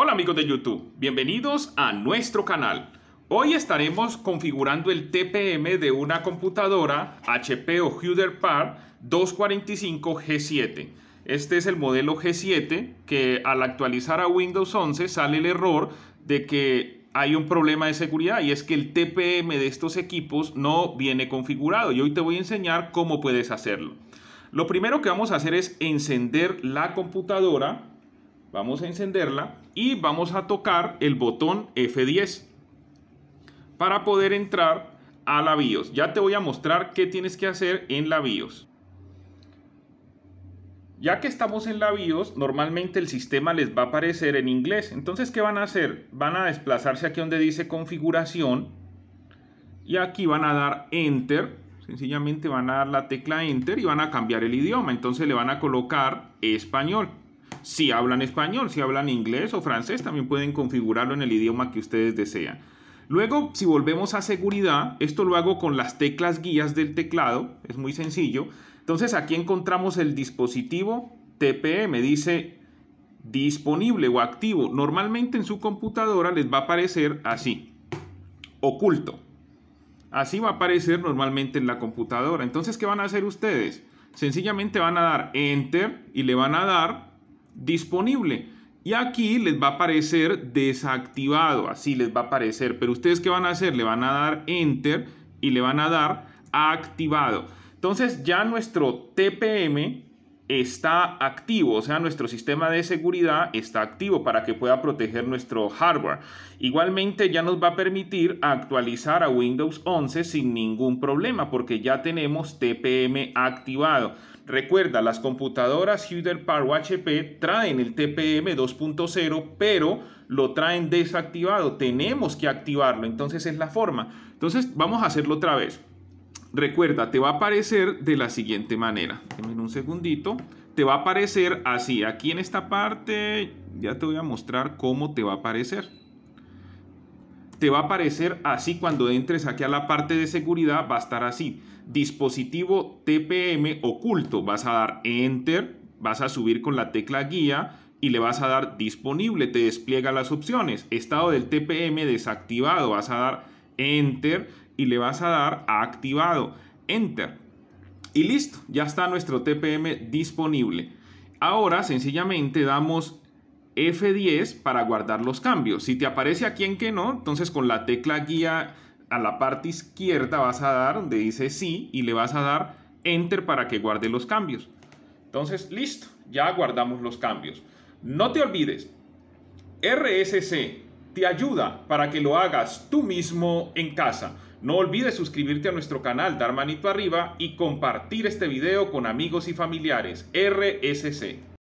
Hola amigos de YouTube, bienvenidos a nuestro canal. Hoy estaremos configurando el TPM de una computadora HP o Par 245G7. Este es el modelo G7 que al actualizar a Windows 11 sale el error de que hay un problema de seguridad y es que el TPM de estos equipos no viene configurado y hoy te voy a enseñar cómo puedes hacerlo. Lo primero que vamos a hacer es encender la computadora Vamos a encenderla y vamos a tocar el botón F10 para poder entrar a la BIOS. Ya te voy a mostrar qué tienes que hacer en la BIOS. Ya que estamos en la BIOS, normalmente el sistema les va a aparecer en inglés. Entonces, ¿qué van a hacer? Van a desplazarse aquí donde dice configuración y aquí van a dar Enter. Sencillamente van a dar la tecla Enter y van a cambiar el idioma. Entonces le van a colocar español. Si hablan español, si hablan inglés o francés, también pueden configurarlo en el idioma que ustedes desean. Luego, si volvemos a seguridad, esto lo hago con las teclas guías del teclado, es muy sencillo. Entonces aquí encontramos el dispositivo TPM, dice disponible o activo. Normalmente en su computadora les va a aparecer así, oculto. Así va a aparecer normalmente en la computadora. Entonces, ¿qué van a hacer ustedes? Sencillamente van a dar Enter y le van a dar disponible. Y aquí les va a aparecer desactivado, así les va a aparecer. Pero ustedes qué van a hacer? Le van a dar enter y le van a dar activado. Entonces ya nuestro TPM está activo, o sea, nuestro sistema de seguridad está activo para que pueda proteger nuestro hardware. Igualmente ya nos va a permitir actualizar a Windows 11 sin ningún problema porque ya tenemos TPM activado. Recuerda, las computadoras Par o HP traen el TPM 2.0, pero lo traen desactivado. Tenemos que activarlo, entonces es la forma. Entonces vamos a hacerlo otra vez. Recuerda, te va a aparecer de la siguiente manera. Deme un segundito. Te va a aparecer así. Aquí en esta parte ya te voy a mostrar cómo te va a aparecer. Te va a aparecer así cuando entres aquí a la parte de seguridad. Va a estar así. Dispositivo TPM oculto. Vas a dar Enter. Vas a subir con la tecla guía y le vas a dar disponible. Te despliega las opciones. Estado del TPM desactivado. Vas a dar Enter y le vas a dar a activado, enter. Y listo, ya está nuestro TPM disponible. Ahora sencillamente damos F10 para guardar los cambios. Si te aparece aquí en que no, entonces con la tecla guía a la parte izquierda vas a dar donde dice sí y le vas a dar enter para que guarde los cambios. Entonces, listo, ya guardamos los cambios. No te olvides, RSC te ayuda para que lo hagas tú mismo en casa. No olvides suscribirte a nuestro canal, dar manito arriba y compartir este video con amigos y familiares. RSC.